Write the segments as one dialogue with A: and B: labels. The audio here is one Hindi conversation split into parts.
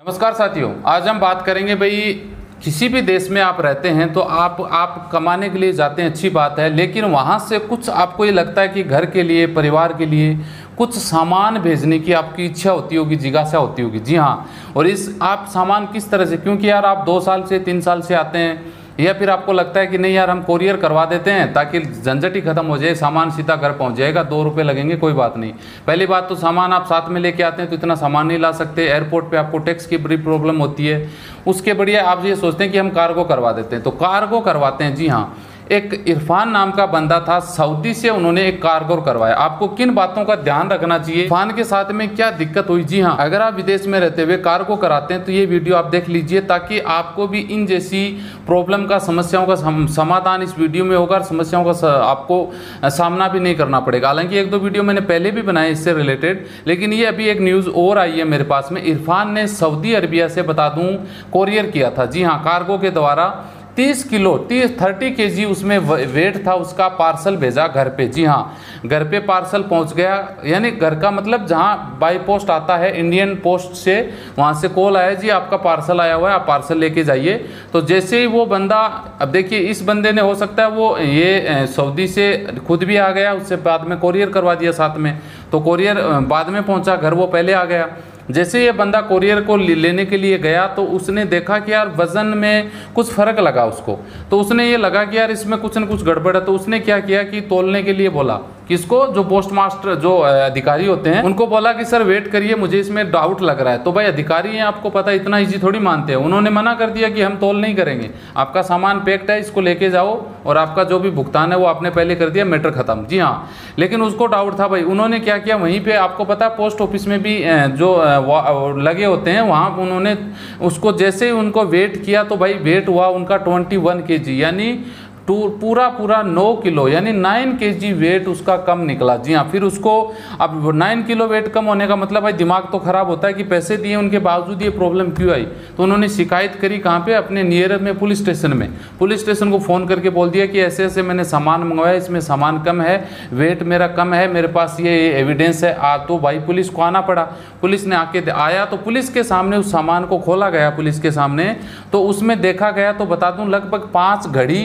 A: नमस्कार साथियों, आज हम बात करेंगे भाई, किसी भी देश में आप रहते हैं तो आप आप कमाने के लिए जाते हैं, अच्छी बात है, लेकिन वहाँ से कुछ आपको ये लगता है कि घर के लिए, परिवार के लिए कुछ सामान भेजने की आपकी इच्छा होती होगी, जिज्ञासा होती होगी। जी हाँ और इस आप सामान किस तरह से, क्योंकि यार आप दो साल से, तीन साल से आते हैं या फिर आपको लगता है कि नहीं यार, हम कोरियर करवा देते हैं ताकि झंझट ही खत्म हो जाए, सामान सीधा घर पहुँच जाएगा, दो रुपये लगेंगे, कोई बात नहीं। पहली बात तो सामान आप साथ में लेके आते हैं तो इतना सामान नहीं ला सकते एयरपोर्ट पर आपको टैक्स की बड़ी प्रॉब्लम होती है। उसके बढ़िया आप ये सोचते हैं कि हम कार्गो करवा देते हैं। तो कार्गो करवाते हैं, जी हाँ एक इरफान नाम का बंदा था, सऊदी से उन्होंने एक कारगोर करवाया। आपको किन बातों का ध्यान रखना चाहिए? इरफान के साथ में क्या दिक्कत हुई? जी हाँ अगर आप विदेश में रहते हुए कार्गो कराते हैं तो ये वीडियो आप देख लीजिए ताकि आपको भी इन जैसी प्रॉब्लम का, समस्याओं का समाधान इस वीडियो में होगा और समस्याओं का आपको सामना भी नहीं करना पड़ेगा। हालाँकि एक दो वीडियो मैंने पहले भी बनाए इससे रिलेटेड लेकिन ये अभी एक न्यूज़ और आई है मेरे पास में। इरफान ने सऊदी अरबिया से, बता दूँ कोरियर किया था। जी हाँ कार्गो के द्वारा तीस किलो, तीस, थर्टी के जी उसमें वेट था, उसका पार्सल भेजा घर पे। जी हाँ घर पे पार्सल पहुँच गया। यानी घर का मतलब जहाँ बाई पोस्ट आता है, इंडियन पोस्ट से वहाँ से कॉल आया, जी, आपका पार्सल आया हुआ है, आप पार्सल लेके जाइए। तो जैसे ही वो बंदा, अब देखिए, इस बंदे ने हो सकता है वो, ये सऊदी से खुद भी आ गया, उससे बाद में कोरियर करवा दिया साथ में। तो कोरियर बाद में पहुँचा, घर वो पहले आ गया। जैसे ये बंदा कोरियर को लेने के लिए गया तो उसने देखा कि यार वज़न में कुछ फ़र्क लगा उसको। तो उसने ये लगा कि यार इसमें कुछ न कुछ गड़बड़ है तो उसने क्या किया कि तोलने के लिए बोला। किसको? जो पोस्ट मास्टर जो अधिकारी होते हैं, उनको बोला कि, सर वेट करिए, मुझे इसमें डाउट लग रहा है। तो भाई, अधिकारी हैं, आपको पता, इतना ईजी थोड़ी मानते हैं। उन्होंने मना कर दिया कि हम तोल नहीं करेंगे। आपका सामान पैक्ड है, इसको लेके जाओ, और आपका जो भी भुगतान है, वो आपने पहले कर दिया मैटर खत्म। जी हाँ। लेकिन उसको डाउट था भाई। उन्होंने क्या किया? वहीं पर आपको पता पोस्ट ऑफ़िस में भी जो लगे होते हैं, वहाँ उन्होंने उसको जैसे ही उनको वेट किया तो भाई वेट हुआ उनका ट्वेंटी वन यानी टू, पूरा पूरा नौ किलो, यानी नाइन के जी वेट उसका कम निकला। जी हाँ फिर उसको अब नाइन किलो वेट कम होने का मतलब भाई दिमाग तो ख़राब होता है कि पैसे दिए, उनके बावजूद ये प्रॉब्लम क्यों आई? तो उन्होंने शिकायत करी कहाँ पे? अपने नियर में पुलिस स्टेशन में। पुलिस स्टेशन को फ़ोन करके बोल दिया कि ऐसे ऐसे मैंने सामान मंगवाया, इसमें सामान कम है वेट मेरा कम है, मेरे पास ये एविडेंस है। आ तो भाई पुलिस को आना पड़ा। पुलिस ने आके आया तो पुलिस के सामने उस सामान को खोला गया पुलिस के सामने। तो उसमें देखा गया तो बता दूँ, लगभग पाँच घड़ी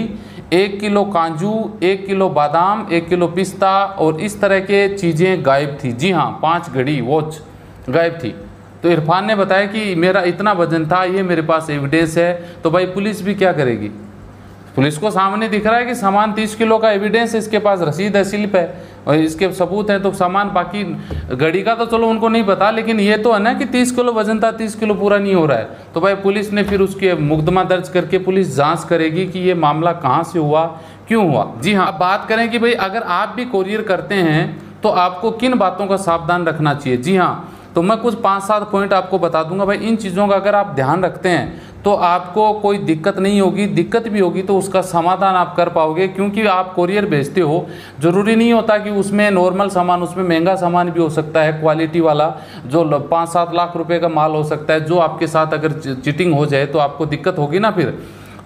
A: एक किलो काजू, एक किलो बादाम, एक किलो पिस्ता और इस तरह के चीज़ें गायब थी। जी हाँ पाँच घड़ी वॉच गायब थी। तो इरफान ने बताया कि मेरा इतना वज़न था, ये मेरे पास एविडेंस है तो भाई पुलिस भी क्या करेगी? पुलिस को सामने दिख रहा है कि सामान तीस किलो का एविडेंस इसके पास रसीद है, स्लिप है, और इसके सबूत हैं तो सामान बाकी घड़ी का तो चलो उनको नहीं पता, लेकिन ये तो है ना कि तीस किलो वज़न था, तीस किलो पूरा नहीं हो रहा है। तो भाई पुलिस ने फिर उसके मुकदमा दर्ज करके पुलिस जाँच करेगी कि ये मामला कहाँ से हुआ, क्यों हुआ। जी हाँ बात करें कि भाई अगर आप भी कोरियर करते हैं तो आपको किन बातों का सावधान रखना चाहिए। जी हाँ तो मैं कुछ पाँच सात पॉइंट आपको बता दूँगा भाई। इन चीज़ों का अगर आप ध्यान रखते हैं तो आपको कोई दिक्कत नहीं होगी। दिक्कत भी होगी तो उसका समाधान आप कर पाओगे, क्योंकि आप कोरियर भेजते हो। ज़रूरी नहीं होता कि उसमें नॉर्मल सामान, उसमें महँगा सामान भी हो सकता है क्वालिटी वाला, जो पाँच सात लाख रुपए का माल हो सकता है, जो आपके साथ अगर चिटिंग हो जाए तो आपको दिक्कत होगी ना फिर?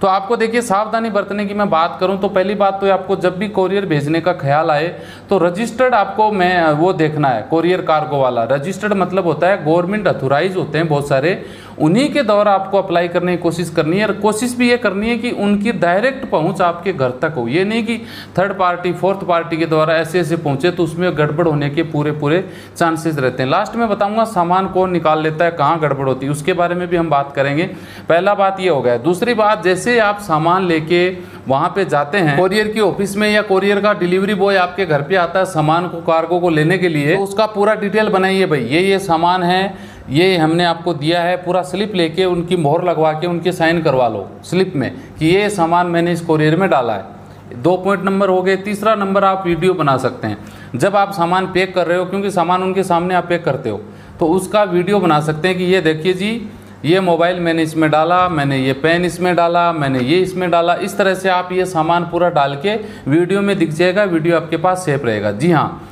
A: तो आपको देखिए, सावधानी बरतने की मैं बात करूँ तो पहली बात तो आपको जब भी कोरियर भेजने का ख्याल आए तो रजिस्टर्ड आपको मैं, वो देखना है कोरियर कार्गो वाला। रजिस्टर्ड मतलब होता है गवर्नमेंट अथोराइज होते हैं बहुत सारे उन्हीं के द्वारा आपको अप्लाई करने की कोशिश करनी है और कोशिश भी ये करनी है कि उनकी डायरेक्ट पहुँच आपके घर तक हो। ये नहीं कि थर्ड पार्टी फोर्थ पार्टी के द्वारा ऐसे ऐसे पहुँचे तो उसमें गड़बड़ होने के पूरे पूरे चांसेस रहते हैं। लास्ट में बताऊँगा सामान कौन निकाल लेता है, कहाँ गड़बड़ होती है, उसके बारे में भी हम बात करेंगे। पहला बात ये हो गया। दूसरी बात, जैसे आप सामान लेके वहाँ पे जाते हैं कोरियर की ऑफ़िस में या कोरियर का डिलीवरी बॉय आपके घर पे आता है सामान को कार्गो को लेने के लिए तो उसका पूरा डिटेल बनाइए भाई। ये ये सामान है ये हमने आपको दिया है, पूरा स्लिप लेके उनकी मोहर लगवा के उनके साइन करवा लो, स्लिप में, कि ये सामान मैंने इस कोरियर में डाला है। दो पॉइंट नंबर हो गए, तीसरा नंबर आप वीडियो बना सकते हैं। जब आप सामान पैक कर रहे हो, क्योंकि सामान उनके सामने आप पैक करते हो तो उसका वीडियो बना सकते हैं कि ये देखिए जी, ये मोबाइल मैंने इसमें डाला, मैंने ये पेन इसमें डाला, मैंने ये इसमें डाला। इस तरह से आप ये सामान पूरा डाल के वीडियो में दिख जाएगा वीडियो आपके पास सेफ़ रहेगा। जी हाँ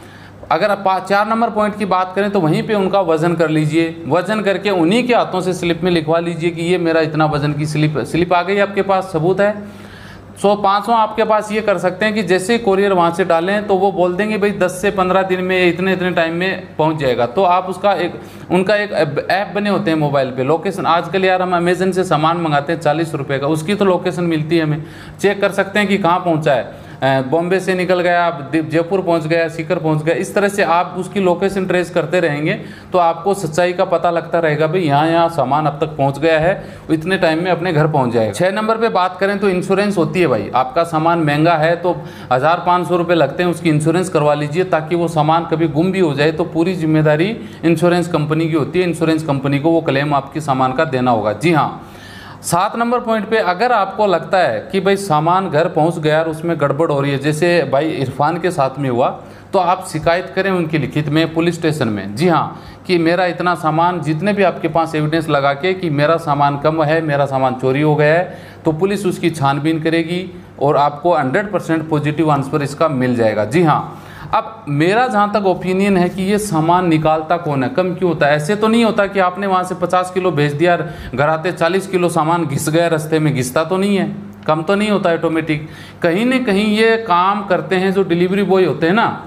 A: अगर आप चार नंबर पॉइंट की बात करें तो वहीं पे उनका वज़न कर लीजिए। वज़न करके उन्हीं के हाथों से स्लिप में लिखवा लीजिए कि ये मेरा इतना वज़न की स्लिप स्लिप आ गई आपके पास, सबूत है। सो पाँचों आपके पास ये कर सकते हैं कि जैसे ही कोरियर वहाँ से डालें तो वो बोल देंगे, भाई 10 से 15 दिन में इतने इतने टाइम में पहुँच जाएगा। तो आप उसका एक, उनका एक ऐप बने होते हैं मोबाइल पे। लोकेशन आजकल यार हम अमेजन से सामान मंगाते हैं, चालीस रुपये का, उसकी तो लोकेशन मिलती है हमें। चेक कर सकते हैं कि कहाँ पहुँचा है। बॉम्बे से निकल गया, आप जयपुर पहुँच गया, सीकर पहुँच गया, इस तरह से आप उसकी लोकेशन ट्रेस करते रहेंगे तो आपको सच्चाई का पता लगता रहेगा भाई, यहाँ यहाँ सामान अब तक पहुँच गया है, इतने टाइम में अपने घर पहुँच जाएगा। छः नंबर पे बात करें तो इंश्योरेंस होती है भाई, आपका सामान महँगा है तो हज़ार पाँच सौ रुपये लगते हैं, उसकी इंश्योरेंस करवा लीजिए, ताकि वो सामान कभी गुम भी हो जाए तो पूरी ज़िम्मेदारी इंश्योरेंस कंपनी की होती है इंश्योरेंस कंपनी को वो क्लेम आपके सामान का देना होगा। जी हाँ सात नंबर पॉइंट पे अगर आपको लगता है कि भाई सामान घर पहुँच गया और उसमें गड़बड़ हो रही है, जैसे भाई इरफान के साथ में हुआ तो आप शिकायत करें उनकी लिखित में, पुलिस स्टेशन में। जी हाँ कि मेरा इतना सामान, जितने भी आपके पास एविडेंस लगा के कि मेरा सामान कम है, मेरा सामान चोरी हो गया है तो पुलिस उसकी छानबीन करेगी और आपको 100 परसेंट पॉजिटिव आंसर इसका मिल जाएगा। जी हाँ अब मेरा जहाँ तक ओपिनियन है कि ये सामान निकालता कौन है? कम क्यों होता है? ऐसे तो नहीं होता कि आपने वहाँ से 50 किलो भेज दिया घर आते 40 किलो सामान घिस गया, रास्ते में घिसता तो नहीं है। कम तो नहीं होता ऑटोमेटिक कहीं ना कहीं ये काम करते हैं जो डिलीवरी बॉय होते हैं ना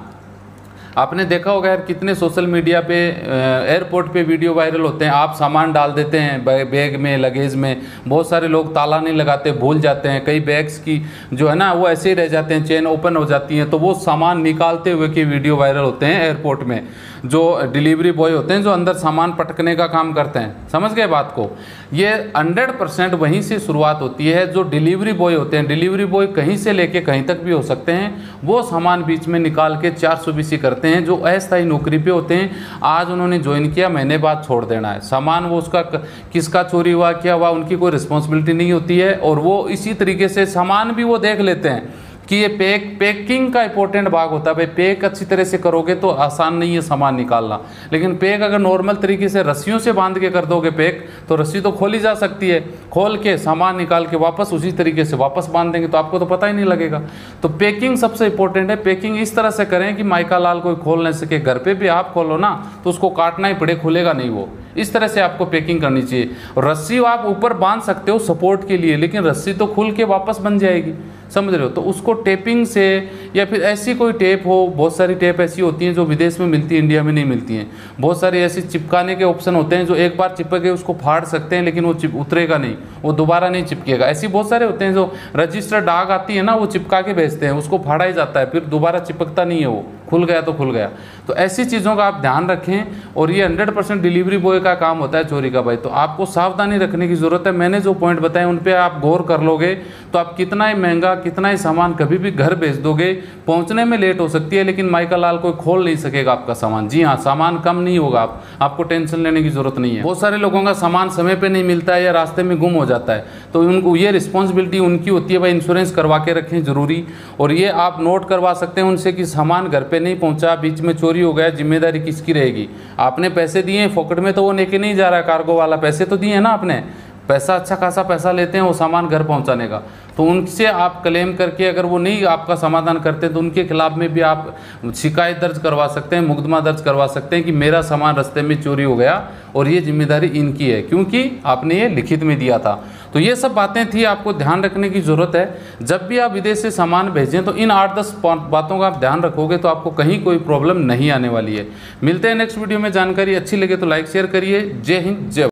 A: आपने देखा होगा यार कितने सोशल मीडिया पे एयरपोर्ट पे वीडियो वायरल होते हैं। आप सामान डाल देते हैं बैग में लगेज में। बहुत सारे लोग ताला नहीं लगाते, भूल जाते हैं। कई बैग्स की जो है ना, वो ऐसे ही रह जाते हैं चेन ओपन हो जाती हैं। तो वो सामान निकालते हुए की वीडियो वायरल होते हैं एयरपोर्ट में। जो डिलीवरी बॉय होते हैं, जो अंदर सामान पटकने का काम करते हैं। समझ गए बात को? ये हंड्रेड परसेंट वहीं से शुरुआत होती है, जो डिलीवरी बॉय होते हैं। डिलीवरी बॉय कहीं से लेके कहीं तक भी हो सकते हैं। वो सामान बीच में निकाल के चार सौ करते हैं, जो अस्थायी नौकरी पे होते हैं। आज उन्होंने ज्वाइन किया महीने बाद छोड़ देना है। सामान वो उसका किसका चोरी हुआ, क्या हुआ, उनकी कोई रिस्पॉन्सिबिलिटी नहीं होती है। और वो इसी तरीके से सामान भी वो देख लेते हैं। कि ये पैक, पैकिंग का इंपॉर्टेंट भाग होता है। भाई, पैक अच्छी तरह से करोगे तो आसान नहीं है सामान निकालना। लेकिन पैक अगर नॉर्मल तरीके से रस्सियों से बाँध के कर दोगे पैक तो रस्सी तो खोली जा सकती है। खोल के सामान निकाल के वापस उसी तरीके से वापस बाँध देंगे तो आपको तो पता ही नहीं लगेगा। तो पैकिंग सबसे इंपॉर्टेंट है। पैकिंग इस तरह से करें कि माइका लाल कोई खोल नहीं सके। घर पर भी आप खोलो ना तो उसको काटना ही पड़े, खुलेगा नहीं वो। इस तरह से आपको पैकिंग करनी चाहिए। रस्सी आप ऊपर बाँध सकते हो सपोर्ट के लिए, लेकिन रस्सी तो खुल के वापस बन जाएगी। समझ रहे हो? तो उसको टेपिंग से या फिर ऐसी कोई टेप हो, बहुत सारी टेप ऐसी होती हैं जो विदेश में मिलती है इंडिया में नहीं मिलती हैं। बहुत सारी ऐसी चिपकाने के ऑप्शन होते हैं जो एक बार चिपक के उसको फाड़ सकते हैं, लेकिन वो चिप उतरेगा नहीं। वो दोबारा नहीं चिपकेगा। ऐसी बहुत सारे होते हैं जो रजिस्टर डाक आती है ना, वो चिपका के भेजते हैं, उसको फाड़ा ही जाता है, फिर दोबारा चिपकता नहीं है वो। खुल गया तो खुल गया। तो ऐसी चीज़ों का आप ध्यान रखें और ये 100 परसेंट डिलीवरी बॉय का काम होता है चोरी का भाई। तो आपको सावधानी रखने की ज़रूरत है। मैंने जो पॉइंट बताए, उन पर आप गौर कर लोगे तो आप कितना ही महँगा, कितना ही सामान कभी भी घर भेज दोगे, पहुँचने में लेट हो सकती है, लेकिन माइका लाल कोई खोल नहीं सकेगा आपका सामान। जी हाँ सामान कम नहीं होगा। आप, आपको टेंशन लेने की ज़रूरत नहीं है। बहुत सारे लोगों का सामान समय पर नहीं मिलता है या रास्ते में गुम हो जाता है। तो उनको ये रिस्पॉन्सिबिलिटी उनकी होती है भाई। इंश्योरेंस करवा के रखें ज़रूरी। और ये आप नोट करवा सकते हैं उनसे कि सामान घर पर नहीं पहुँचा, बीच में चोरी हो गया, ज़िम्मेदारी किसकी रहेगी? आपने पैसे दिए, फोकट में तो वो लेके नहीं जा रहा कार्गो वाला पैसे तो दिए ना आपने? पैसा अच्छा खासा पैसा लेते हैं, वो सामान घर पहुँचाने का। तो उनसे आप क्लेम करके अगर वो नहीं आपका समाधान करते तो उनके खिलाफ में भी आप शिकायत दर्ज करवा सकते हैं, मुकदमा दर्ज करवा सकते हैं कि मेरा सामान रास्ते में चोरी हो गया और ये ज़िम्मेदारी इनकी है, क्योंकि आपने ये लिखित में दिया था। तो ये सब बातें थी, आपको ध्यान रखने की ज़रूरत है। जब भी आप विदेश से सामान भेजें तो इन आठ दस बातों का आप ध्यान रखोगे तो आपको कहीं कोई प्रॉब्लम नहीं आने वाली है। मिलते हैं नेक्स्ट वीडियो में, जानकारी अच्छी लगे तो लाइक शेयर करिए। जय हिंद, जय